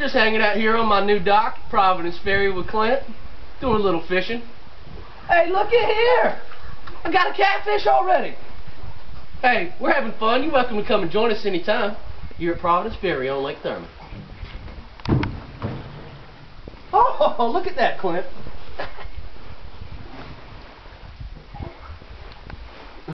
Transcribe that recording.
Just hanging out here on my new dock, Providence Ferry with Clint. Doing a little fishing. Hey, look at here! I got a catfish already! Hey, we're having fun. You're welcome to come and join us anytime. You're at Providence Ferry on Lake Thurmond. Oh, look at that, Clint.